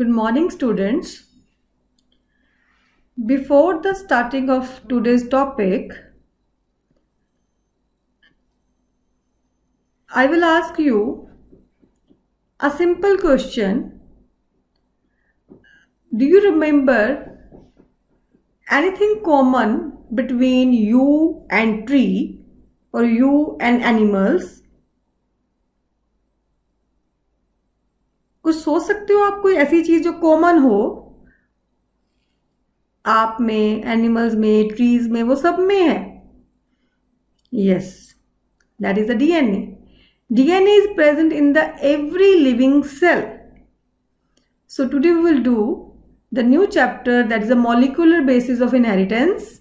Good morning, students. Before the starting of today's topic, I will ask you a simple question. Do you remember anything common between you and tree or you and animals? कुछ सोच सकते हो आप? कोई ऐसी चीज़ जो common हो? आप में एनिमल्स में ट्रीज में, वो सब में है? Yes that is the DNA DNA is present in the every living cell so today we will do the new chapter that is a molecular basis of inheritance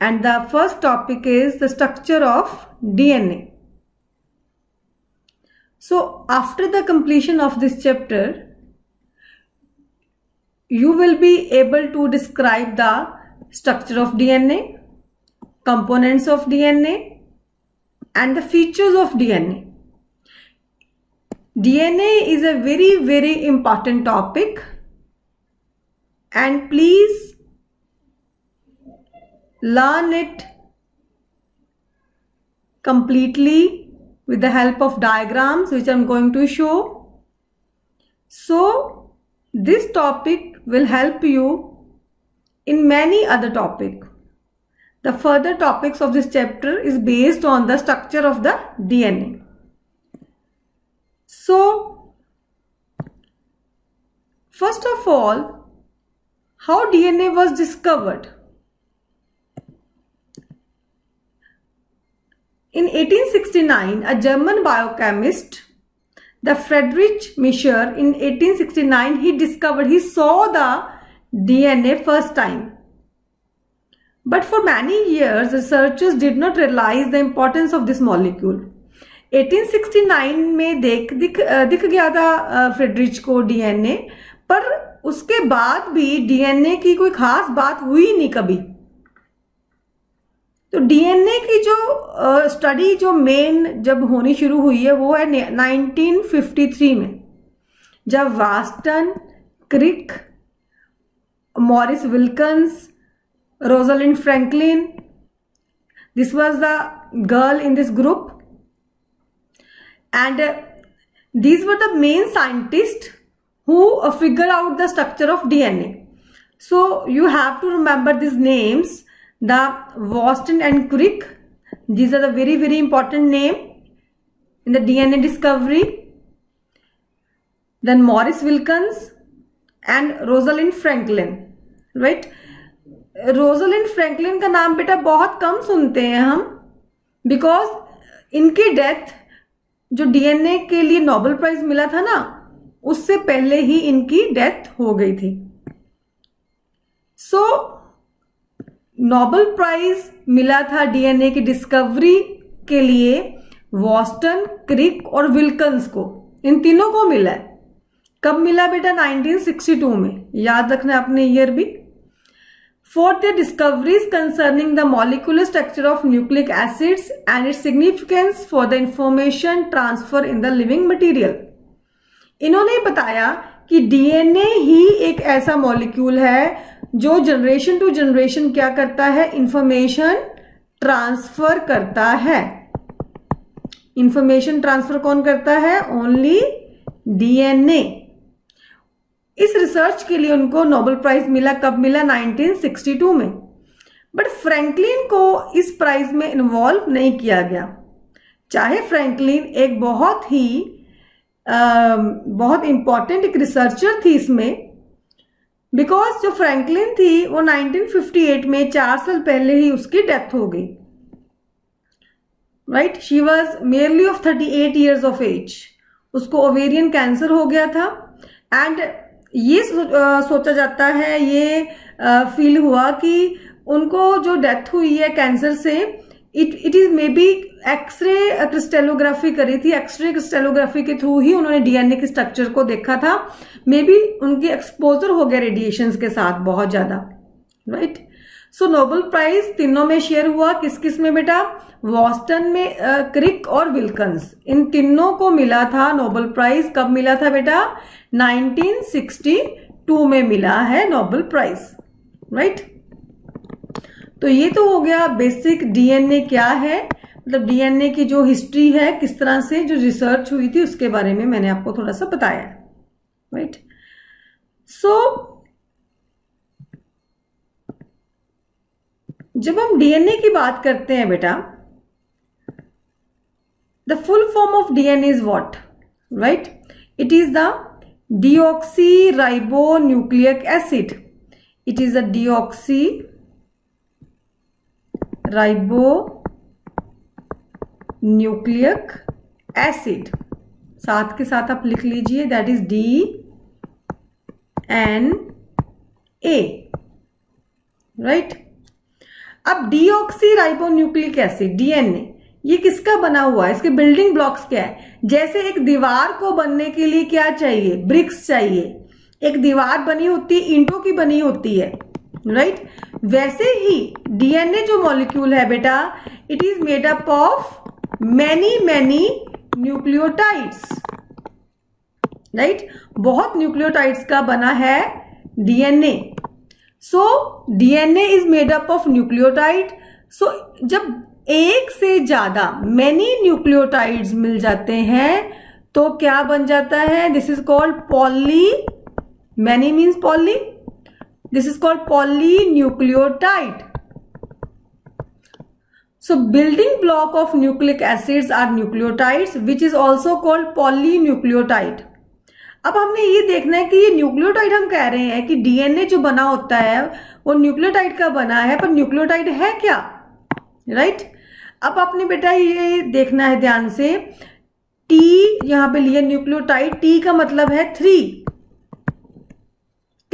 and the first topic is the structure of DNA So after the completion of this chapter, you will be able to describe the structure of DNA, components of DNA and the features of DNA. DNA is a very very important topic and please learn it completely with the help of diagrams which I'm going to show. So this topic will help you in many other topic. The further topics of this chapter is based on the structure of the DNA. So first of all, how DNA was discovered? In 1869, a German biochemist, the Friedrich Miescher, in 1869, he discovered, he saw the DNA first time. But for many years, researchers did not realize the importance of this molecule. 1869 में देख दिख दिख गया था Friedrich को DNA पर उसके बाद भी डीएनए की कोई खास बात हुई नहीं कभी तो डीएनए की जो स्टडी जो मेन जब होनी शुरू हुई है, वो है 1953 में, जब वास्टन Crick Maurice Wilkins Rosalind Franklin this was the girl in this group and these were the main scientist who figure out the structure of DNA so you have to remember this names the Watson and Crick. These are the very, very important name in the DNA discovery. Then Morris Wilkins and Rosalind Franklin. Right? Rosalind Franklin का नाम बेटा बहुत कम सुनते हैं हम because इनकी death जो DNA के लिए नोबेल प्राइज मिला था ना उससे पहले ही इनकी डेथ हो गई थी सो so, नोबल प्राइज मिला था डीएनए की डिस्कवरी के लिए वॉस्टन क्रिक और विल्कन्स को। इन तीनों को मिला है। कब मिला बेटा? 1962 में। याद रखना अपने ईयर भी। For the the discoveries concerning the molecular structure of nucleic acids and it significance for the information transfer in the living material इन्होंने बताया कि डीएनए ही एक ऐसा मॉलिक्यूल है जो जनरेशन टू जनरेशन क्या करता है? इंफॉर्मेशन ट्रांसफ़र करता है। इंफॉर्मेशन ट्रांसफ़र कौन करता है? ओनली डीएनए इस रिसर्च के लिए उनको नोबेल प्राइज मिला कब मिला? 1962 में। बट फ्रैंकलिन को इस प्राइज में इन्वॉल्व नहीं किया गया। चाहे फ्रैंकलिन एक बहुत ही आ, बहुत इंपॉर्टेंट एक रिसर्चर थी इसमें बिकॉज़ जो फ्रैंकलिन थी, वो 1958 में चार साल पहले ही उसकी डेथ हो गई। Right she was merely of 38 years of age उसको ओवेरियन कैंसर हो गया था। एंड ये सोचा जाता है, ये फील हुआ कि उनको जो डेथ हुई है कैंसर से it it is may be X ray crystallography करी थी। एक्सरे क्रिस्टेलोग्राफी के थ्रू ही उन्होंने डीएनए के स्ट्रक्चर को देखा था। मे बी उनकी एक्सपोजर हो गया रेडिएशन के साथ बहुत ज़्यादा राइट सो नोबल प्राइज तीनों में शेयर हुआ। किस किसमें बेटा? वॉस्टन में क्रिक और विल्कन्स इन तीनों को मिला था नोबल प्राइज कब मिला था बेटा? 1962 टू में मिला है नोबल प्राइज राइट तो ये तो हो गया बेसिक डीएनए क्या है? मतलब डीएनए की जो हिस्ट्री है किस तरह से जो रिसर्च हुई थी उसके बारे में मैंने आपको थोड़ा सा बताया राइट सो so, जब हम डीएनए की बात करते हैं बेटा the full form of DNA is what right it is the deoxy ribo nucleic acid it is a deoxy ribo nucleic acid. साथ के साथ आप लिख लीजिए that is D N A right अब डीऑक्सी राइबोन्यूक्लिक एसिड डीएनए ये किसका बना हुआ है? इसके बिल्डिंग ब्लॉक्स क्या है? जैसे एक दीवार को बनने के लिए क्या चाहिए? ब्रिक्स चाहिए। एक दीवार बनी होती है ईंटों की बनी होती है। राइट? वैसे ही डीएनए जो मॉलिक्यूल है बेटा it is made up of many many nucleotides right बहुत न्यूक्लियोटाइड्स का बना है DNA. So DNA is made up of nucleotide so जब एक से ज़्यादा मैनी न्यूक्लियोटाइड्स मिल जाते हैं तो क्या बन जाता है? This is called poly many means poly is called poly nucleotide So, building block of nucleic acids are nucleotides, which is also called polynucleotide. अब हमने ये देखना है कि ये न्यूक्लियोटाइड हम कह रहे हैं कि डीएनए जो बना होता है, वो न्यूक्लियोटाइड का बना है, पर न्यूक्लियोटाइड है क्या राइट right? अब आपने बेटा ये देखना है ध्यान से टी यहाँ पे लिया न्यूक्लियोटाइड टी का मतलब है थ्री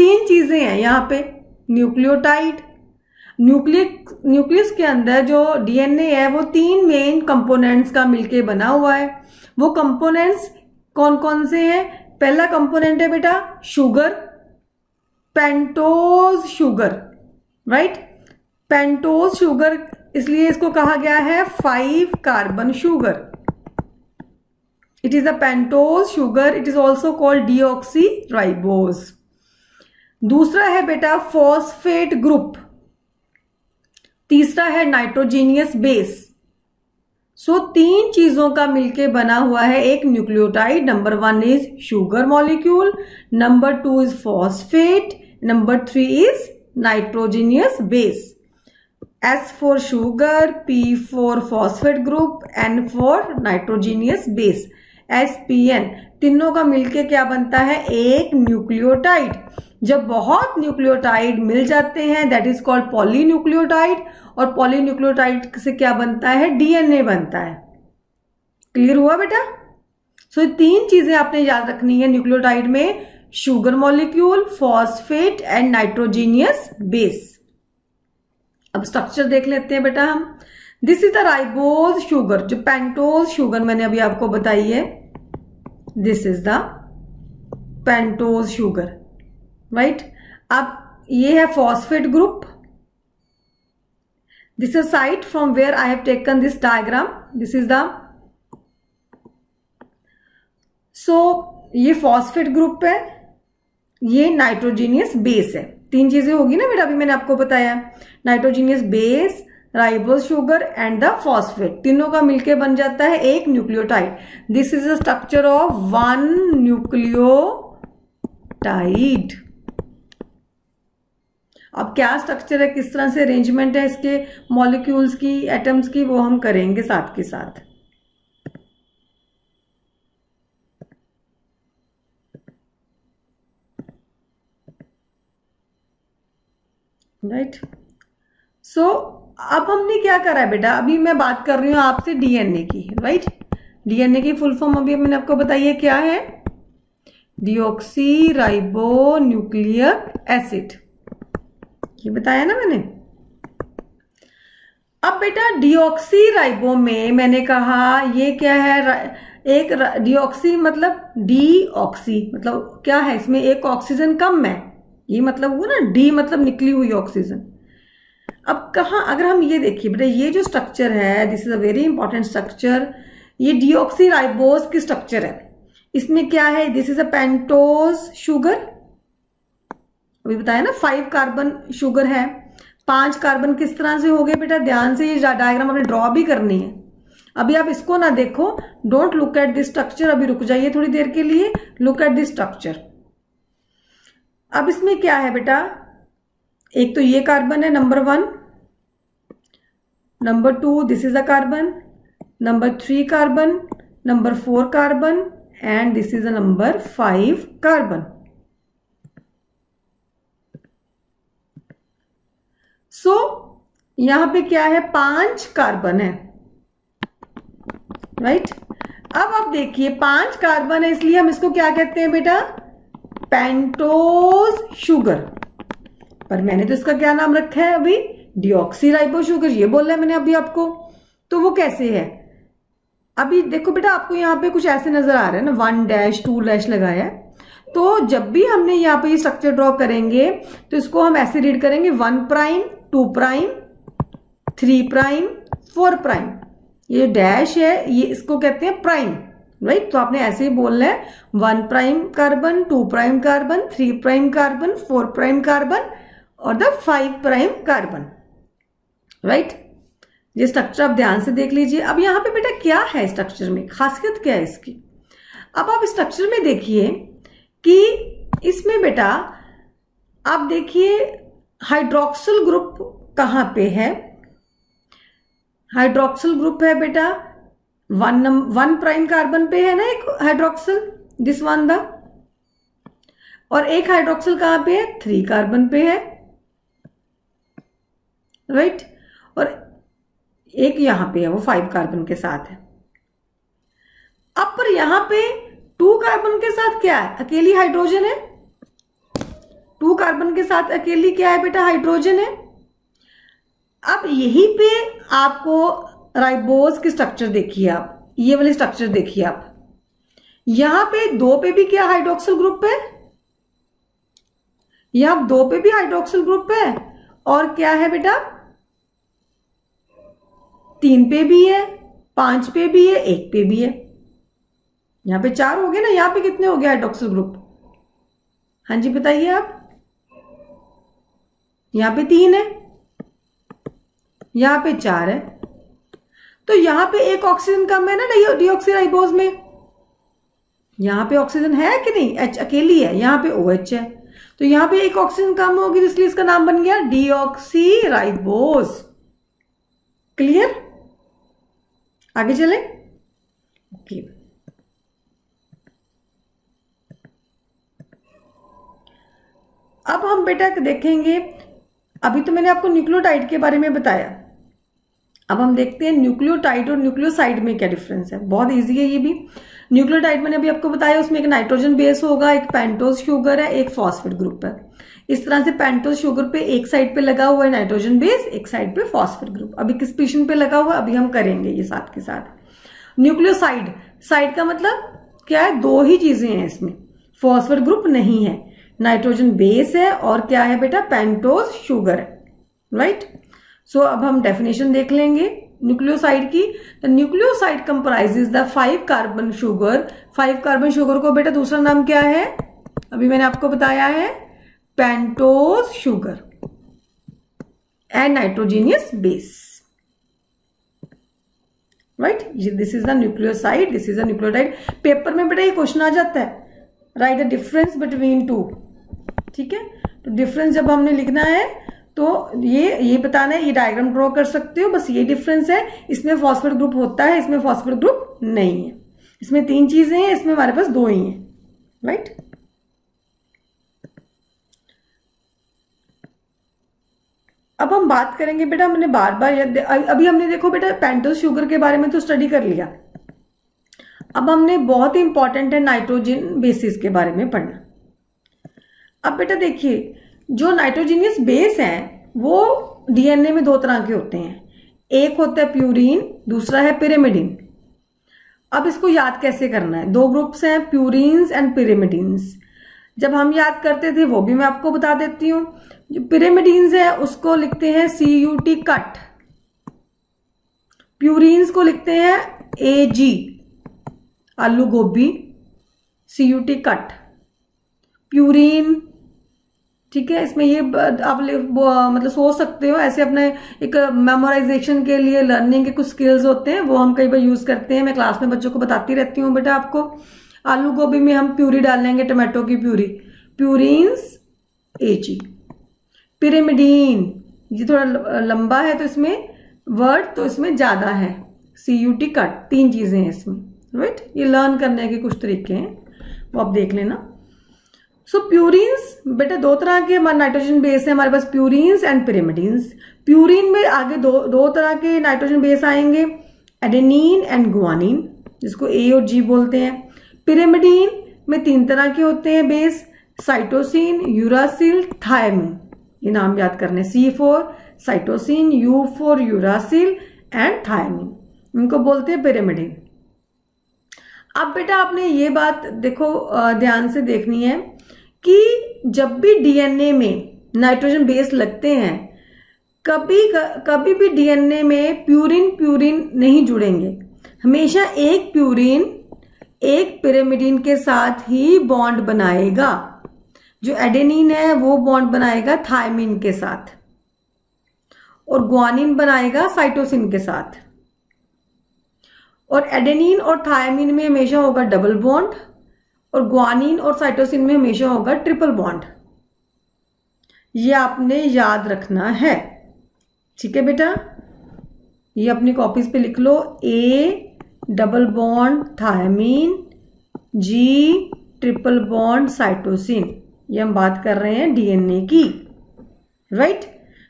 तीन चीज़ें हैं यहाँ पे, न्यूक्लियोटाइड न्यूक्लियक न्यूक्लियस के अंदर जो डीएनए है, वो तीन मेन कंपोनेंट्स का मिलके बना हुआ है। वो कंपोनेंट्स कौन कौन से हैं? पहला कंपोनेंट है बेटा sugar pentose sugar right pentose sugar इसलिए इसको कहा गया है five carbon sugar it is a pentose sugar it is also called deoxy ribose दूसरा है बेटा फॉस्फेट ग्रुप। तीसरा है नाइट्रोजीनियस बेस। सो तीन चीज़ों का मिलके बना हुआ है एक nucleotide, number one is sugar molecule, number two is phosphate, number three is nitrogenous base. Sugar, P for phosphate group, N for nitrogenous base. S P N. तीनों का मिलके क्या बनता है? एक न्यूक्लियोटाइड। जब बहुत न्यूक्लियोटाइड मिल जाते हैं दैट इज़ कॉल्ड पॉलीन्यूक्लियोटाइड और पॉलीन्यूक्लियोटाइड से क्या बनता है? डीएनए बनता है। क्लियर हुआ बेटा? सो so, तीन चीज़ें आपने याद रखनी है न्यूक्लियोटाइड में। Sugar molecule phosphate and nitrogenous base अब स्ट्रक्चर देख लेते हैं बेटा हम। This is the ribose sugar जो पेंटोज शुगर मैंने अभी आपको बताई है। This is the pentose sugar right अब ये है phosphate group this is site from where I have taken this diagram. This is the so, ये फॉस्फेट ग्रुप है. ये नाइट्रोजीनियस बेस है. तीन चीज़ें होगी ना बेटा, अभी मैंने आपको बताया. Nitrogenous base ribose sugar and the phosphate. तीनों का मिलके बन जाता है एक nucleotide. This is the structure of one nucleotide. अब क्या स्ट्रक्चर है? किस तरह से अरेंजमेंट है इसके मॉलिक्यूल्स की एटम्स की वो हम करेंगे साथ के साथ। Right right? सो so, अब हमने क्या करा है बेटा? अभी मैं बात कर रही हूँ आपसे डीएनए की राइट डीएनए की फुल फॉर्म अभी मैंने आपको बताई है क्या है? डिओक्सी राइबो न्यूक्लियर एसिड ये बताया ना मैंने? अब बेटा डिऑक्सी राइबो में मैंने कहा, ये क्या है? एक डिऑक्सी मतलब डी ऑक्सी मतलब क्या है? इसमें एक ऑक्सीजन कम है। ये मतलब हुआ ना डी मतलब निकली हुई ऑक्सीजन अब कहा, अगर हम ये देखिए, बेटा, ये जो स्ट्रक्चर है this is a very important structure ये डिओक्सी राइबोस की स्ट्रक्चर है। इसमें क्या है? This is a pentose sugar अभी बताया ना फाइव कार्बन शुगर है। पाँच कार्बन किस तरह से हो गए बेटा? ध्यान से ये डायग्राम आपने ड्रॉ भी करनी है। अभी आप इसको ना देखो। Don't look at this structure अभी रुक जाइए थोड़ी देर के लिए। लुक एट दिस स्ट्रक्चर अब इसमें क्या है बेटा? एक तो ये कार्बन है number one number two this is a carbon number three carbon number four carbon and this is a number five carbon so यहाँ पे क्या है? पाँच कार्बन है. Right right? अब आप देखिए, पाँच कार्बन है, इसलिए हम इसको क्या कहते हैं बेटा? पेंटोज शुगर पर मैंने तो इसका क्या नाम रखा है अभी? डिऑक्सीराइबो शुगर ये बोला है मैंने अभी आपको। तो वो कैसे है? अभी देखो बेटा, आपको यहाँ पे कुछ ऐसे नज़र आ रहा है ना वन डैश टू डैश लगाया तो जब भी हमने यहाँ पे ये स्ट्रक्चर ड्रॉ करेंगे तो इसको हम ऐसे रीड करेंगे one prime two prime three prime four prime ये डैश है, ये इसको कहते हैं प्राइम राइट तो आपने ऐसे ही बोलना है one prime carbon two prime carbon three prime carbon four prime carbon और the five prime carbon. Right ये स्ट्रक्चर आप ध्यान से देख लीजिए। अब यहाँ पे बेटा क्या है स्ट्रक्चर में? खासियत क्या है इसकी? अब आप स्ट्रक्चर में देखिए कि इसमें बेटा आप देखिए हाइड्रोक्सल ग्रुप कहाँ पे है? हाइड्रोक्सल ग्रुप है बेटा। वन वन प्राइम कार्बन पे है ना एक हाइड्रोक्सल दिस वन द और एक हाइड्रोक्सिल कहाँ पे है? थ्री कार्बन पे है। राइट? और एक यहाँ पे है, वो फाइव कार्बन के साथ है। अब पर यहाँ पे टू कार्बन के साथ क्या है? अकेली हाइड्रोजन है? टू कार्बन के साथ अकेली क्या है बेटा? हाइड्रोजन है। अब यहीं पे आपको राइबोज की स्ट्रक्चर देखिए आप। ये वाली स्ट्रक्चर देखिए आप। यहाँ पे दो पे भी क्या हाइड्रोक्सिल ग्रुप है? यहाँ दो पे भी हाइड्रोक्सिल ग्रुप है। और क्या है बेटा? तीन पे भी है, पाँच पे भी है, एक पे भी है। यहाँ पे चार हो गए ना, यहाँ पे कितने हो गए हाइड्रोक्सिल ग्रुप हाँ जी, बताइए आप। यहाँ पे तीन है, यहाँ पे चार है। तो यहाँ पे एक ऑक्सीजन कम है ना डीऑक्सीराइबोज में? यहाँ पे ऑक्सीजन है कि नहीं? एच अकेली है, यहाँ पे ओ OH है। तो यहाँ पे एक ऑक्सीजन कम होगी तो इसलिए इसका नाम बन गया डीऑक्सीराइबोज क्लियर आगे चले। ओके अब हम बेटा देखेंगे, अभी तो मैंने आपको न्यूक्लियोटाइड के बारे में बताया। अब हम देखते हैं न्यूक्लियोटाइड और न्यूक्लियोसाइड में क्या डिफरेंस है। बहुत इजी है ये भी। न्यूक्लियोटाइड मैंने अभी आपको बताया, उसमें एक नाइट्रोजन बेस होगा, एक पेंटोज शुगर है, एक फॉस्फेट ग्रुप है। इस तरह से पेंटोज शुगर पे एक साइड पे लगा हुआ है नाइट्रोजन बेस, एक साइड पे फॉस्फेट ग्रुप। अभी किस पोजिशन पे लगा हुआ अभी हम करेंगे ये साथ के साथ। न्यूक्लियोसाइड, साइड का मतलब क्या है? दो ही चीज़ें हैं इसमें। फॉस्फेट ग्रुप नहीं है। नाइट्रोजन बेस है और क्या है बेटा? पेंटोज शुगर है। राइट सो अब हम डेफिनेशन देख लेंगे। न्यूक्लियोसाइड की the nucleoside comprises the five carbon sugar five carbon sugar को बेटा दूसरा नाम क्या है? अभी मैंने आपको बताया है pentose sugar and nitrogenous base right this is the nucleoside this is the nucleotide paper में बेटा ये क्वेश्चन आ जाता है। Right the difference between two ठीक है? तो डिफरेंस जब हमने लिखना है तो ये ये बताना है, ये डायग्राम ड्रॉ कर सकते हो, बस ये डिफरेंस है, इसमें फॉस्फेट ग्रुप होता है, इसमें फॉस्फेट ग्रुप नहीं है। इसमें तीन चीज़ें हैं, इसमें हमारे पास दो ही हैं राइट अब हम बात करेंगे बेटा, हमने बार बार अभी हमने देखो बेटा पेंटोस शुगर के बारे में तो स्टडी कर लिया। अब हमने बहुत ही इंपॉर्टेंट है नाइट्रोजन बेसिस के बारे में पढ़ना। अब बेटा देखिए जो नाइट्रोजीनियस बेस है, वो डीएनए में दो तरह के होते हैं। एक होता है प्यूरिन, दूसरा है पिरामिडिन अब इसको याद कैसे करना है? दो ग्रुप्स हैं प्यूरिन्स एंड पिरामिडिन्स जब हम याद करते थे, वो भी मैं आपको बता देती हूँ। जो पिरामिडिन्स है, उसको लिखते हैं C U T cut purines को लिखते हैं ए जी आलू गोभी C U T cut purine ठीक है, इसमें ये आप मतलब सोच सकते हो, ऐसे अपने एक मेमोराइजेशन के लिए लर्निंग के कुछ स्किल्स होते हैं, वो हम कई बार यूज़ करते हैं। मैं क्लास में बच्चों को बताती रहती हूँ बेटा आपको। आलू गोभी में हम प्यूरी डाल लेंगे, टमाटो की प्यूरी। प्यूरिन्स एची पिरेमिडीन ये थोड़ा लंबा है तो इसमें वर्ड तो इसमें ज़्यादा है। सी यू टी कट तीन चीज़ें हैं इसमें। राइट ये लर्न करने के कुछ तरीके हैं। वो आप देख लेना। सो प्यूरिन्स बेटा, दो तरह के हमारे नाइट्रोजन बेस है, हमारे पास प्यूरिन्स एंड पिरामिडीन्स प्यूरिन में आगे दो दो तरह के नाइट्रोजन बेस आएँगे एडेनिन एंड गुआनिन जिसको ए और जी बोलते हैं. पिरामिडीन में तीन तरह के होते हैं बेस साइटोसिन यूरासिल थायमिन ये नाम याद करने C for cytosine U for uracil and thymine इनको बोलते हैं पिरामिडीन अब बेटा, आपने ये बात देखो ध्यान से देखनी है. कि जब भी डीएनए में नाइट्रोजन बेस लगते हैं, कभी कभी भी डीएनए में प्यूरिन प्यूरिन नहीं जुड़ेंगे। हमेशा एक प्यूरिन, एक पिरामिडिन के साथ ही बॉन्ड बनाएगा। जो एडेनिन है, वो बॉन्ड बनाएगा थायमिन के साथ। और ग्वानिन बनाएगा साइटोसिन के साथ। और एडेनिन और थायमिन में हमेशा होगा डबल बॉन्ड और ग्वानिन और साइटोसिन में हमेशा होगा ट्रिपल बॉन्ड ये आपने याद रखना है। ठीक है बेटा? ये अपनी कॉपीज पे लिख लो। A double bond thymine G triple bond cytosine ये हम बात कर रहे हैं डीएनए की। राइट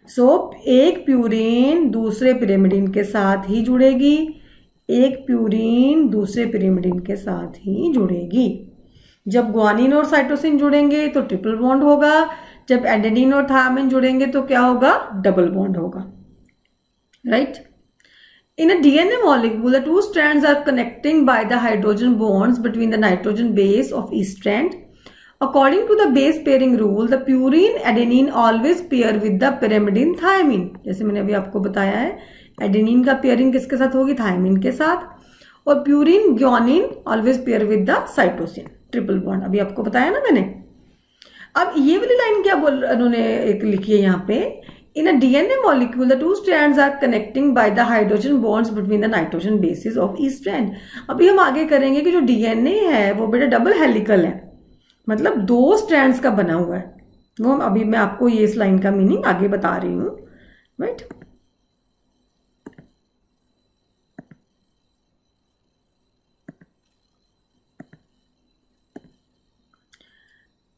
सो एक प्यूरिन दूसरे पिरामिडिन के साथ ही जुड़ेगी। एक प्यूरिन दूसरे पिरामिडिन के साथ ही जुड़ेगी। जब ग्वानिन और साइटोसिन जुड़ेंगे तो ट्रिपल बॉन्ड होगा। जब एडेडिन और थायामिन जुड़ेंगे तो क्या होगा? डबल बॉन्ड होगा। Right in a DNA molecule two strands are connecting by the hydrogen bond between the nitrogen base of each strand according to the base pairing rule the purine adenine always pair with the pyrimidine thymine जैसे मैंने अभी आपको बताया है adenine का pairing किसके साथ होगी? थायमिन के साथ। और purine guanine always pair with the cytosine triple bond, अभी आपको बताया ना मैंने। अब ये वाली लाइन क्या बोल, उन्होंने एक लिखी है यहाँ पे in a DNA molecule the two strands are connecting by the hydrogen bonds between the nitrogen bases of each strand अभी हम आगे करेंगे कि जो डीएनए है, वो बेटा डबल हेलिकल है। मतलब दो स्ट्रैंड्स का बना हुआ है। वो अभी मैं आपको ये इस लाइन का मीनिंग आगे बता रही हूँ। Right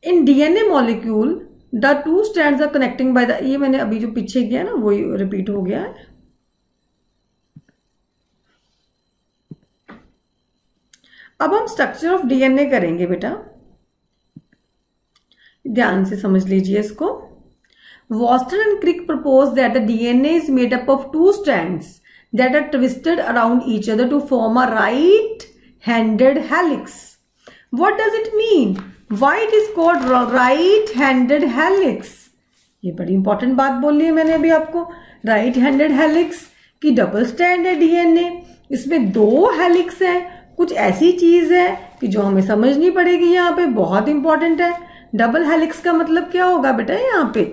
in DNA molecule the two strand are connecting by the ये मैंने अभी जो पीछे किया ना, वो रिपीट हो गया है। अब हम स्ट्रक्चर ऑफ़ डीएनए करेंगे बेटा। ध्यान से समझ लीजिए इसको। वॉस्टन and Crick propose that the DNA is made up of two strands that are twisted around each other to form a right handed helix what does it mean why it is called right handed helix ये बड़ी important बात बोल ली है मैंने अभी आपको। Right handed helix की double strand है डीएनए इसमें दो हेलिक्स है। कुछ ऐसी चीज़ है कि जो हमें समझनी पड़ेगी यहाँ पे, बहुत इंपॉर्टेंट है। डबल हेलिक्स का मतलब क्या होगा बेटा यहाँ पे?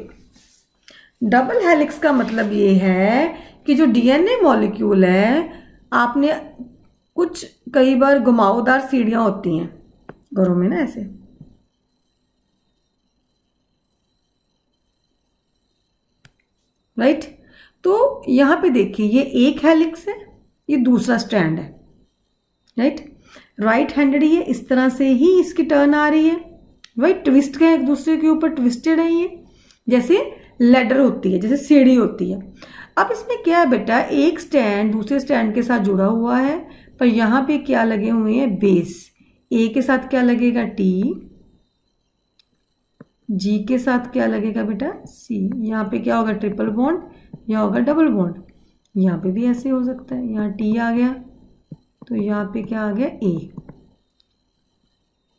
डबल हेलिक्स का मतलब ये है कि जो डीएनए मॉलिक्यूल है, आपने कुछ कई बार घुमावदार सीढ़ियाँ होती हैं। घरों में ना ऐसे। राइट? तो यहाँ पे देखिए, ये एक हेलिक्स है, ये दूसरा स्टैंड है, राइट? राइट हैंडेड ये इस तरह से ही इसकी टर्न आ रही है राइट ट्विस्ट का एक दूसरे के ऊपर ट्विस्टेड है ये, जैसे लेडर होती है, जैसे सीढ़ी होती है। अब इसमें क्या है बेटा, एक स्टैंड दूसरे स्टैंड के साथ जुड़ा हुआ है, पर यहाँ पे क्या लगे हुए हैं? बेस ए के साथ क्या लगेगा? टी जी के साथ क्या लगेगा बेटा? सी यहाँ पे क्या होगा? ट्रिपल बॉन्ड या होगा डबल बॉन्ड यहाँ पे भी ऐसे हो सकता है। यहाँ टी आ गया। तो यहाँ पे क्या आ गया? ए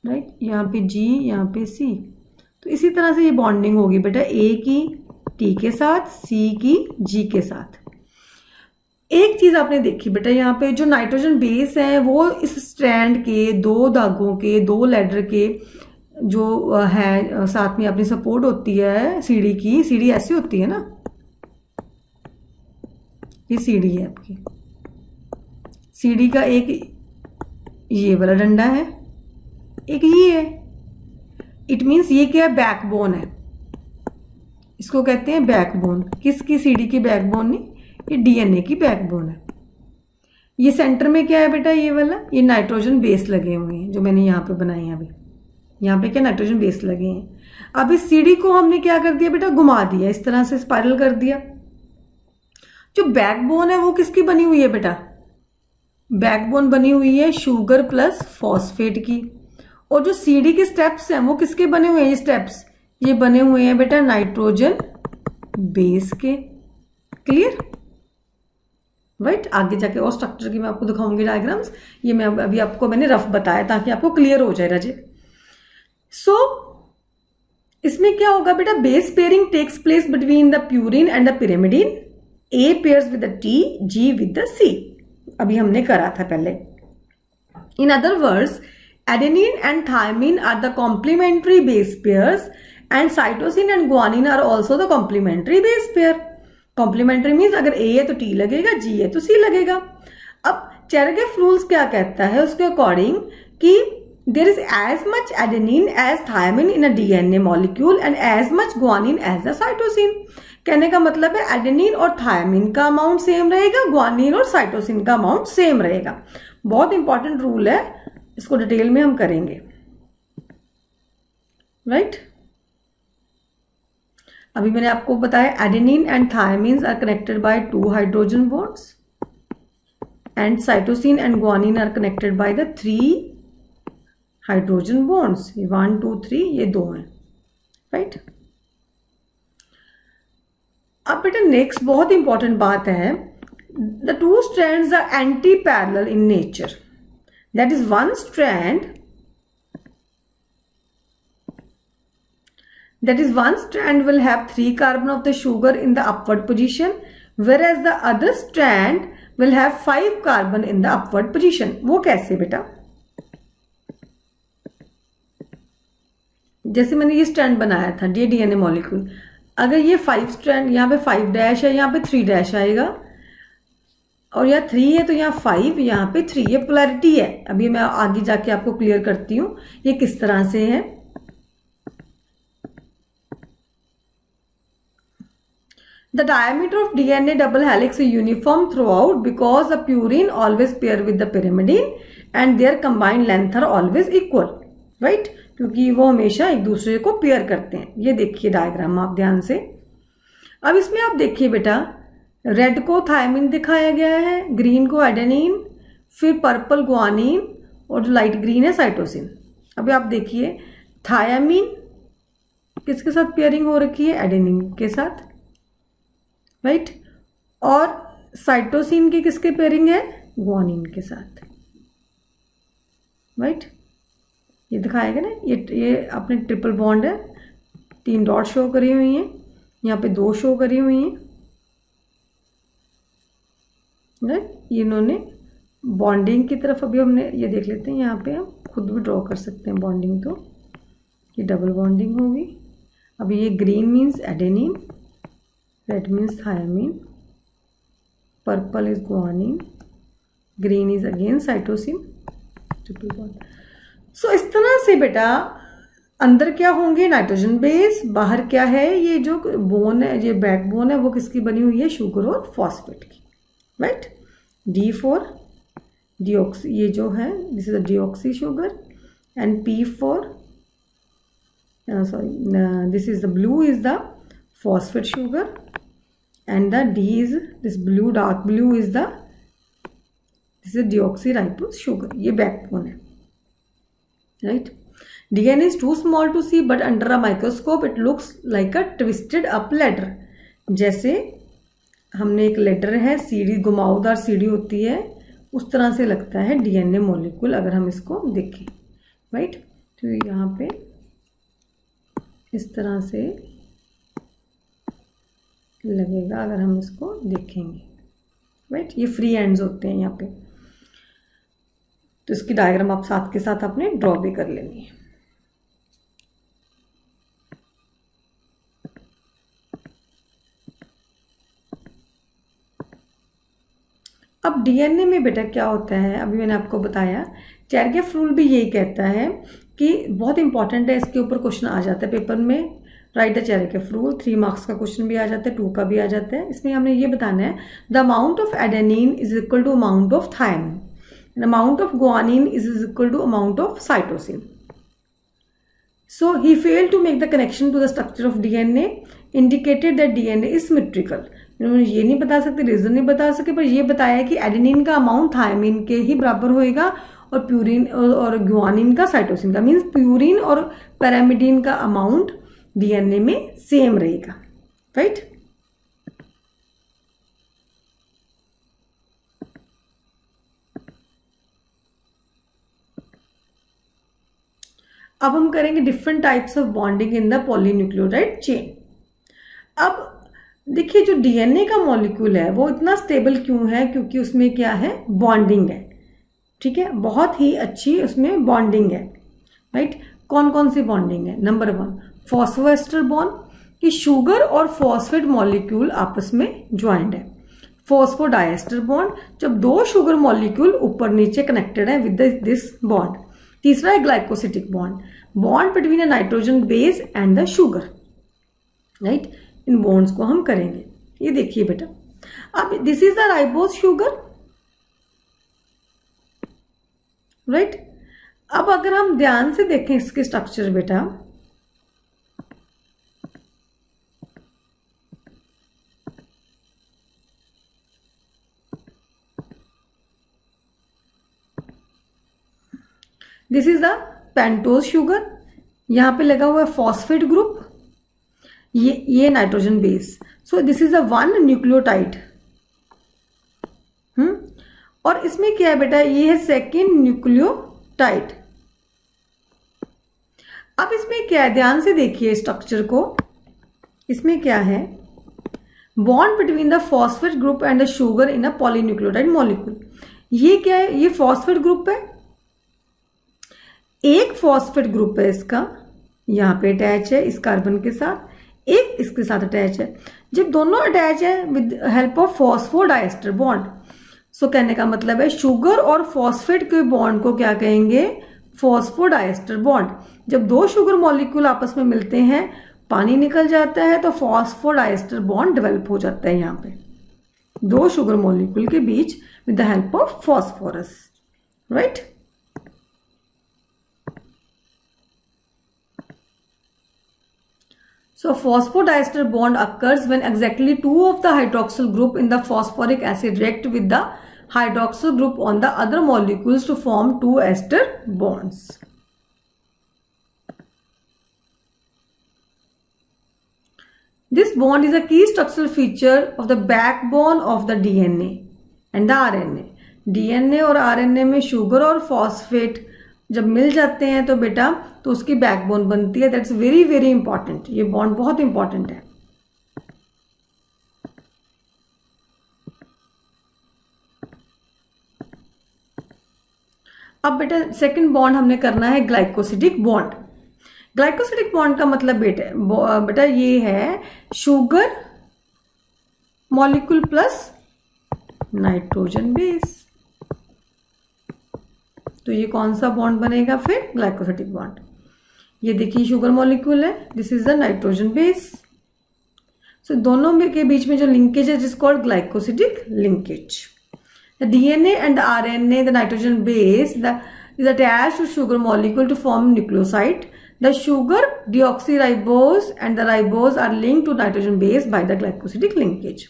राइट यहाँ पे जी यहाँ पे सी तो इसी तरह से ये बॉन्डिंग होगी बेटा। ए की टी के साथ सी की जी के साथ। एक चीज़ आपने देखी बेटा, यहाँ पे जो नाइट्रोजन बेस है, वो इस स्ट्रैंड के, दो धागों के, दो लेडर के जो है साथ में अपनी सपोर्ट होती है सीढ़ी की, सीढ़ी ऐसी होती है ना? ये सीढ़ी है आपकी। सीढ़ी का एक ये वाला डंडा है, एक ये है। इट मीन्स ये क्या है? बैकबोन है। इसको कहते हैं बैकबोन किसकी सीढ़ी की बैकबोन नहीं? ये डीएनए की बैकबोन है। ये सेंटर में क्या है बेटा ये वाला? ये नाइट्रोजन बेस लगे हुए हैं, जो मैंने यहाँ पे बनाए हैं अभी। यहाँ पे क्या नाइट्रोजन बेस लगे हैं। अब इस सीढ़ी को हमने क्या कर दिया बेटा? घुमा दिया। इस तरह से स्पाइरल कर दिया। जो बैकबोन है वो किसकी बनी हुई है बेटा? बैकबोन बनी हुई है शुगर प्लस फॉस्फेट की। और जो सीढ़ी के स्टेप्स हैं वो किसके बने हुए हैं? ये स्टेप्स ये बने हुए हैं बेटा नाइट्रोजन बेस के। क्लियर राइट आगे जाके और स्ट्रक्चर की मैं आपको दिखाऊँगी डायग्राम्स ये मैं अभी आपको मैंने रफ बताया ताकि आपको क्लियर हो जाए रजे। सो so, इसमें क्या होगा बेटा? Base pairing takes place between the purine and the pyrimidine A pairs with the T G with the C अभी हमने करा था पहले। In other words adenine and thymine are the complementary base pairs and cytosine and guanine are also the complementary base pair complementary means अगर A है तो T लगेगा जी है तो सी लगेगा। अब चेरगेफ रूल्स क्या कहता है उसके अकॉर्डिंग कि there is as much adenine as thymine in a DNA molecule and as much guanine as the cytosine कहने का मतलब है एडेनिन और थायमिन का अमाउंट सेम रहेगा ग्वानिन और साइटोसिन का अमाउंट सेम रहेगा। बहुत इंपॉर्टेंट रूल है, इसको डिटेल में हम करेंगे। Right right? अभी मैंने आपको बताया adenine and thymine are connected by two hydrogen bonds and cytosine and guanine are connected by the three hydrogen bonds one two three ये दो हैं राइट अब बेटा नेक्स्ट बहुत इंपॉर्टेंट बात है the two strand are antiparallel in nature that is one strand that is one strand will have three carbon of the sugar in the upward position whereas the other strand will have five carbon in the upward position वो कैसे बेटा? जैसे मैंने ये stand बनाया था D D molecule अगर ये फाइव स्टैंड यहाँ पे फाइव डैश है, यहाँ पे थ्री डैश आएगा। और यहाँ थ्री है तो यहाँ फाइव यहाँ पे थ्री ये पोलैरिटी है। अभी मैं आगे जाके आपको क्लियर करती हूँ, ये किस तरह से है। The diameter of D N A double helix uniform throughout because a purine always pair with the pyrimidine and their combined length are always equal right क्योंकि वो हमेशा एक दूसरे को पेयर करते हैं। ये देखिए डायग्राम आप ध्यान से। अब इसमें आप देखिए बेटा रेड को थायमिन दिखाया गया है ग्रीन को एडेनिन फिर पर्पल गुआनिन और जो लाइट ग्रीन है साइटोसिन अभी आप देखिए थायामीन किसके साथ पेयरिंग हो रखी है? एडेनिन के साथ। राइट और साइटोसिन की किसके पेयरिंग है? गुआनिन के साथ। राइट ये दिखाएगा ना, ये ये अपने ट्रिपल बॉन्ड है। तीन डॉट शो करी हुई हैं। यहाँ पे दो शो करी हुई हैं। राइट ये इन्होंने बॉन्डिंग की तरफ़ अभी हमने ये देख लेते हैं। यहाँ पे हम खुद भी ड्रॉ कर सकते हैं बॉन्डिंग तो। ये डबल बॉन्डिंग होगी। अभी ये green means adenine red means thiamine purple is guanine green is again cytosine triple bond so so, इस तरह से बेटा अंदर क्या होंगे? नाइट्रोजन बेस बाहर क्या है? ये जो बोन है ये बैक बोन है वो किसकी बनी हुई है? शुगर और फॉस्फेट की राइट डी फोर डिओक्सी ये जो है this is deoxy sugar and P four sorry this is the blue is the phosphate sugar and the D is this blue dark blue is the this is deoxyribose sugar ये backbone है। Right? DNA is too small to see, but under a microscope, it looks like a twisted up ladder. जैसे हमने एक letter है सीढ़ी घुमावदार सीढ़ी होती है, उस तरह से लगता है डीएनए मॉलिक्यूल अगर हम इसको देखें। राइट तो यहाँ पे इस तरह से लगेगा, अगर हम इसको देखेंगे। राइट ये फ्री एंड्स होते हैं यहाँ पे। तो इसकी डायग्राम आप साथ के साथ अपने ड्रॉ भी कर लेनी है। अब डीएनए में बेटा क्या होता है, अभी मैंने आपको बताया चैरगेफ रूल भी यही कहता है कि बहुत इंपॉर्टेंट है, इसके ऊपर क्वेश्चन आ जाता है पेपर में। Right the Chargaff rule three marks का क्वेश्चन भी आ जाता है टू का भी आ जाता है। इसमें हमने ये बताना है the amount of adenine is equal to amount of thymine amount of guanine is is equal to amount of cytosine So he failed to make the connection to the structure of DNA, indicated that DNA is symmetrical. इन्होंने ये नहीं बता सकते reason नहीं बता सके पर ये बताया कि एडेनिन का अमाउंट थायमिन के ही बराबर होएगा और प्यूरिन और ग्वानिन का साइटोसिन का मीन्स प्यूरिन और पैरामिडिन का अमाउंट डीएनए में सेम रहेगा राइट right? अब हम करेंगे different types of bonding in the polynucleotide chain अब देखिए, जो डीएनए का मॉलिक्यूल है, वो इतना स्टेबल क्यों है? क्योंकि उसमें क्या है? बॉन्डिंग है। ठीक है? बहुत ही अच्छी उसमें बॉन्डिंग है। राइट कौन कौन सी बॉन्डिंग है? नंबर वन फॉस्फोएस्टर बॉन्ड कि शुगर और फॉस्फेट मॉलिक्यूल आपस में ज्वाइंट है। फॉस्फोडाइस्टर बॉन्ड जब दो शुगर मॉलिक्यूल ऊपर नीचे कनेक्टेड है विद दिस बॉन्ड तीसरा है glycosidic bond bond between a nitrogen base and the sugar right in bonds को हम करेंगे. ये देखिए बेटा. अब this is the ribose sugar right अब अगर हम ध्यान से देखें इसके स्ट्रक्चर बेटा this is the pentose sugar यहाँ पे लगा हुआ है फॉस्फेट ग्रुप ये ये nitrogen base so this is a one nucleotide hmm और इसमें क्या है बेटा? ये है सेकेंड न्यूक्लियोटाइड अब इसमें क्या है? ध्यान से देखिए स्ट्रक्चर को. इसमें क्या है? Bond between the phosphate group and the sugar in a polynucleotide molecule ये क्या है? ये फॉस्फेट ग्रुप है. एक फॉस्फेट ग्रुप है इसका, यहाँ पे अटैच है इस कार्बन के साथ, एक इसके साथ अटैच है। जब दोनों अटैच है with help of phosphodiester bond so कहने का मतलब है शुगर और फॉस्फेट के बॉन्ड को क्या कहेंगे? फॉस्फोडाइस्टर बॉन्ड जब दो शुगर मॉलिक्यूल आपस में मिलते हैं, पानी निकल जाता है तो फॉस्फोडाइस्टर बॉन्ड डेवलप हो जाता है यहाँ पे। दो शुगर मॉलिक्यूल के बीच with the help of phosphorus right So phosphodiester bond occurs when exactly two of the hydroxyl group in the phosphoric acid react with the hydroxyl group on the other molecules to form two ester bonds. This bond is a key structural feature of the backbone of the DNA and the RNA. DNA और RNA में sugar और phosphate जब मिल जाते हैं तो बेटा तो उसकी बैकबोन बनती है. दैट्स वेरी वेरी इंपॉर्टेंट ये बॉन्ड बहुत इंपॉर्टेंट है. अब बेटा सेकंड बॉन्ड हमने करना है ग्लाइकोसिटिक बॉन्ड ग्लाइकोसिटिक बॉन्ड का मतलब बेटा बेटा ये है sugar molecule plus nitrogen base तो ये कौन सा बॉन्ड बनेगा फिर? ग्लाइकोसिटिक बॉन्ड ये देखिए शुगर मॉलिक्यूल है। This is the nitrogen base so दोनों के बीच में जो लिंकेज है जिस called glycosidic linkage DNA and R N A the nitrogen base the is attach to sugar molecule to form nucleoside the sugar deoxyribose and the ribose are link to nitrogen base by the glycosidic linkage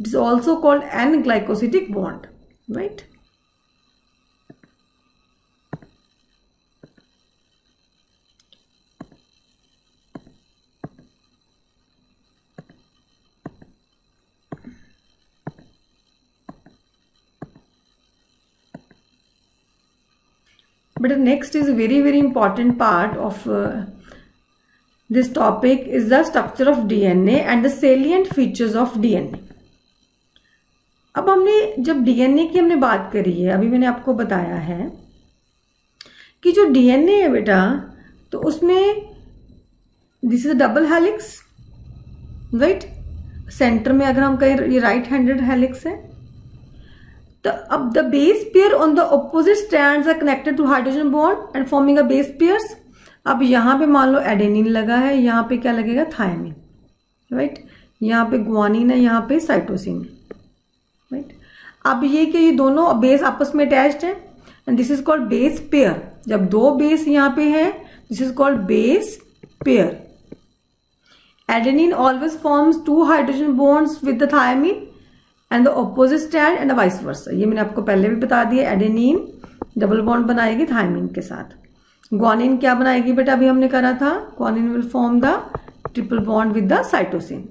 it is also called N glycosidic bond right but the next is a very very important part of uh, this topic is the structure of DNA and the salient features of DNA. अब हमने जब DNA की हमने बात करी है अभी मैंने आपको बताया है कि जो डीएनए है बेटा तो उसमें this is double helix right centre में अगर हम कहें ये राइट हैंडेड हेलिक्स है the अब the base pair on the opposite strands are connected to hydrogen bond and forming a base pairs. अब यहाँ पे मान लो एडेनिन लगा है, यहाँ पे क्या लगेगा? Thymine right right? यहाँ पे गुआनिन है, यहाँ पे साइटोसिन राइट अब ये कि ये दोनों बेस आपस में अटैच्ड है and this is called base pair जब दो बेस यहाँ पे है this is called base pair adenine always forms two hydrogen bonds with the thymine and the opposite strand and vice versa ये मैंने आपको पहले भी बता दिया एडेनिन डबल बॉन्ड बनाएगी थायमिन के साथ। ग्वानिन क्या बनाएगी बेटा? अभी हमने करा था। Guanine will form the triple bond with the cytosine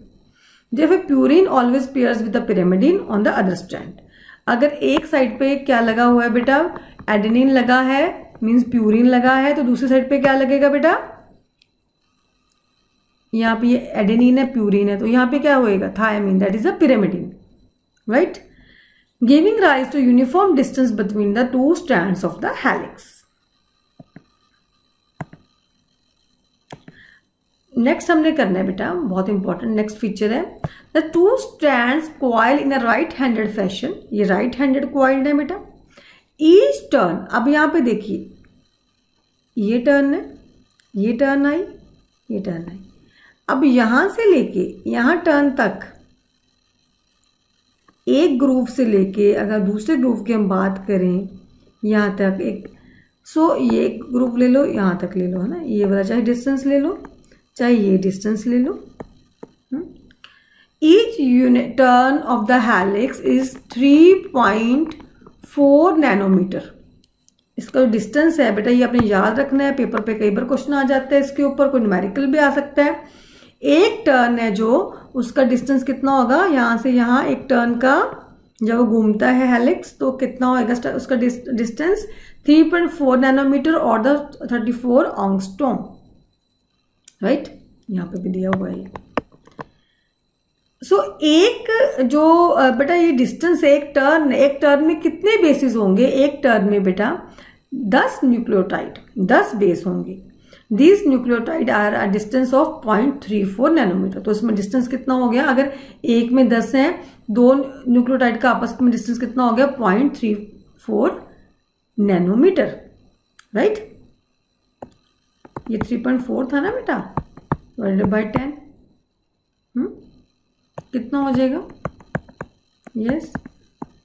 जैसे purine always pairs with the pyrimidine on the other strand अगर एक साइड पे क्या लगा हुआ है बेटा? एडेनिन लगा है मीन्स प्यूरिन लगा है तो दूसरी साइड पे क्या लगेगा बेटा? यहाँ पे ये एडेनिन है प्यूरिन है तो यहाँ पे क्या होएगा? Thymine that is a pyrimidine right? Giving rise to uniform distance between the two strands of the helix. Next हमने करना है बेटा बहुत इंपॉर्टेंट नेक्स्ट फीचर है the two strands coil in a right handed fashion ये right handed coiled है बेटा each turn अब यहाँ पे देखिए ये टर्न है ये टर्न आई ये टर्न आई अब यहाँ से लेके यहाँ टर्न तक एक ग्रुप से लेके अगर दूसरे ग्रुप की हम बात करें यहाँ तक एक सो so, ये एक ग्रुप ले लो यहाँ तक ले लो है ना? ये वाला चाहे डिस्टेंस ले लो चाहे ये डिस्टेंस ले लो each unit turn of the helix is three point four nanometre इसका जो डिस्टेंस है बेटा ये आपने याद रखना है पेपर पे कई बार क्वेश्चन आ जाता है इसके ऊपर कोई न्यूमेरिकल भी आ सकता है। एक टर्न है जो उसका डिस्टेंस कितना होगा? यहाँ से यहाँ एक टर्न का जब वो घूमता है हेलिक्स तो कितना होगा उसका डिस्टेंस 3.4 नैनोमीटर और द 34 फोर ऑंगस्टोम राइट यहाँ पे भी दिया हुआ है सो so, एक जो बेटा ये डिस्टेंस है एक टर्न एक टर्न में कितने बेसिस होंगे? एक टर्न में बेटा दस न्यूक्लियोटाइड दस बेस होंगे। This nucleotide are a distance of point three four nanometre तो इसमें डिस्टेंस कितना हो गया? अगर एक में दस है, दो न्यूक्लियोटाइड का आपस में डिस्टेंस कितना हो गया? Point three four nanometre right ये थ्री पॉइंट फोर था ना बेटा? डिवाइडेड बाई टेन कितना हो जाएगा? Yes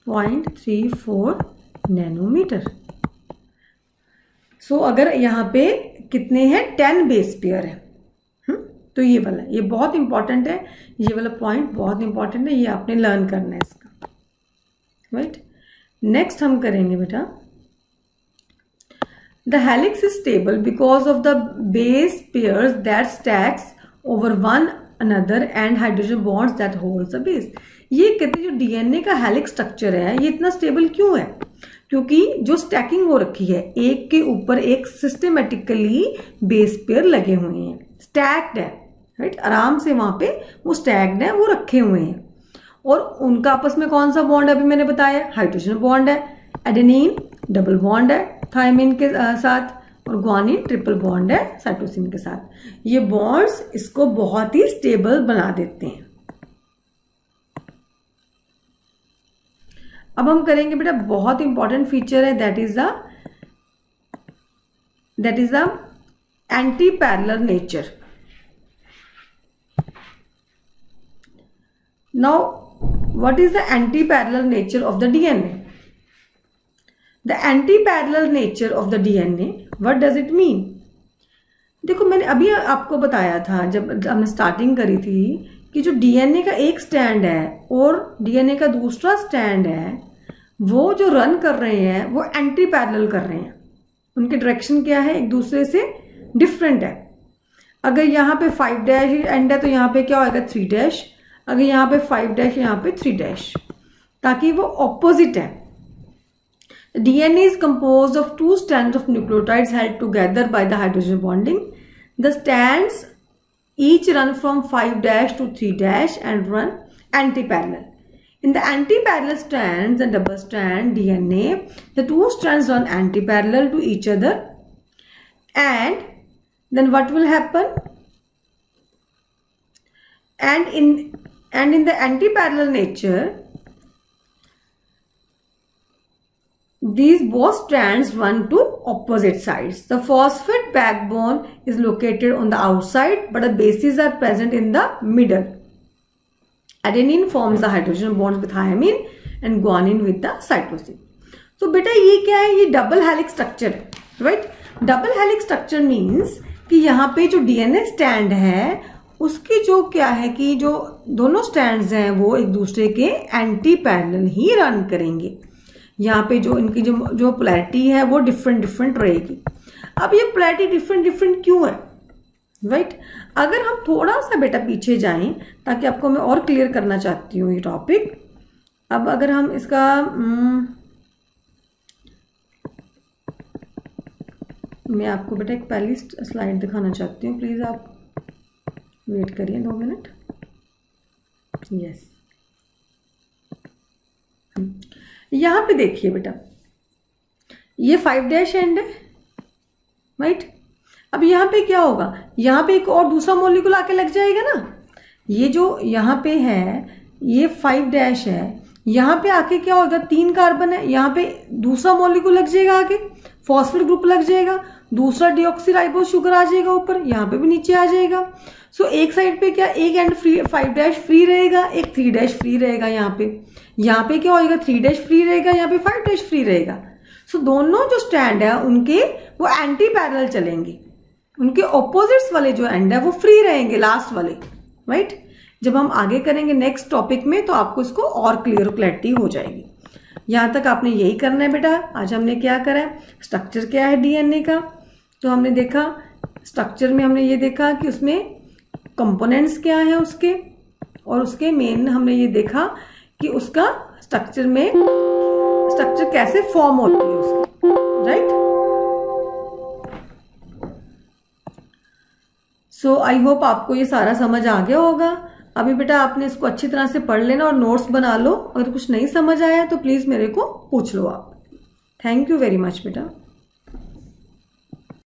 point three four nanometre so अगर यहाँ पे कितने हैं? टेन बेस पेयर है। हम्म? तो ये वाला, ये बहुत इंपॉर्टेंट है। ये वाला पॉइंट बहुत इंपॉर्टेंट है। ये आपने लर्न करना है इसका। राइट नेक्स्ट हम करेंगे बेटा। The helix is stable because of the base pairs that stacks over one another and hydrogen bonds that holds the base ये कहते जो डीएनए का हेलिक्स स्ट्रक्चर है, ये इतना स्टेबल क्यों है? क्योंकि जो स्टैकिंग हो रखी है, एक के ऊपर एक सिस्टमेटिकली बेस पेयर लगे हुए हैं। स्टैक्ड है राइट आराम से वहाँ पे वो स्टैक्ड है, वो रखे हुए हैं। और उनका आपस में कौन सा बॉन्ड अभी मैंने बताया। हाइड्रोजन बॉन्ड है एडेनिन डबल बॉन्ड है थायमिन के साथ और ग्वानिन ट्रिपल बॉन्ड है साइटोसिन के साथ। ये बॉन्ड्स इसको बहुत ही स्टेबल बना देते हैं। अब हम करेंगे बेटा बहुत इंपॉर्टेंट फीचर है that is the that is the antiparallel nature now what is the anti-parallel nature of the DNA? The anti-parallel nature of the DNA, what does it mean? देखो मैंने अभी आपको बताया था जब हमने स्टार्टिंग करी थी कि जो डीएनए का एक स्टैंड है और डीएनए का दूसरा स्टैंड है वो जो रन कर रहे हैं, वो एंटी पैरल कर रहे हैं। उनके डायरेक्शन क्या है? एक दूसरे से डिफरेंट है। अगर यहाँ पे फाइव डैश एंड है तो यहाँ पे क्या होएगा? थ्री डैश अगर यहाँ पे फाइव डैश यहाँ पे थ्री डैश ताकि वो ऑपोजिट है। D N as compose of two strand of nucleotides held together by the hydrogen bonding the strand each run from five dash to three dash and run antiparallel In the anti-parallel strands and double strand DNA, the two strands run anti-parallel to each other and then what will happen? And in and in the anti-parallel nature, these both strands run to opposite sides. The phosphate backbone is located on the outside but the bases are present in the middle. Adenine forms the hydrogen bonds with thiamine and guanine with the cytosine. So, बेटा, ये क्या है ये double helix structure right double helix structure means कि यहाँ पे जो DNA stand है, उसकी जो क्या है कि जो दोनों स्टैंड्स हैं, वो एक दूसरे के एंटी पैरेलल ही रन करेंगे यहाँ पे जो इनकी जो जो पोलैरिटी है, वो डिफरेंट डिफरेंट रहेगी अब ये पोलैरिटी डिफरेंट डिफरेंट क्यों है राइट right? अगर हम थोड़ा सा बेटा पीछे जाएँ ताकि आपको मैं और क्लियर करना चाहती हूँ ये टॉपिक अब अगर हम इसका हम्म, मैं आपको बेटा एक पहली स्लाइड दिखाना चाहती हूँ प्लीज़ आप वेट करिए दो मिनट यस यहाँ पे देखिए बेटा ये फाइव डैश एंड है राइट अब यहाँ पे क्या होगा? यहाँ पे एक और दूसरा मोलिकुल आके लग जाएगा ना? ये जो यहाँ पे है ये फाइव डैश है यहाँ पे आके क्या होगा? तीन कार्बन है यहाँ पे दूसरा मोलिकुल लग जाएगा आगे फॉस्फेट ग्रुप लग जाएगा दूसरा डिऑक्सीराइबोज शुगर आ जाएगा ऊपर यहाँ पे भी नीचे आ जाएगा। सो so, एक साइड पे क्या? एक end free five dash free रहेगा एक थ्री डैश फ्री रहेगा यहाँ पे। यहाँ पे क्या होगा थ्री डैश फ्री रहेगा यहाँ पे फाइव डैश फ्री रहेगा। सो so, दोनों जो स्टैंड है उनके वो एंटी पैरल चलेंगे। उनके ऑपोजिट्स वाले जो एंड है, वो फ्री रहेंगे लास्ट वाले राइट right? जब हम आगे करेंगे नेक्स्ट टॉपिक में तो आपको इसको और क्लियर क्लैरिटी हो जाएगी। यहाँ तक आपने यही करना है बेटा। आज हमने क्या करा है? स्ट्रक्चर क्या है डीएनए का? तो हमने देखा स्ट्रक्चर में हमने ये देखा कि उसमें कंपोनेंट्स क्या है उसके, और उसके मेन हमने ये देखा कि उसका स्ट्रक्चर में स्ट्रक्चर कैसे फॉर्म होती है उसकी राइट सो आई होप आपको ये सारा समझ आ गया होगा। अभी बेटा आपने इसको अच्छी तरह से पढ़ लेना और नोट्स बना लो। अगर कुछ नहीं समझ आया तो प्लीज़ मेरे को पूछ लो आप। थैंक यू वेरी मच बेटा।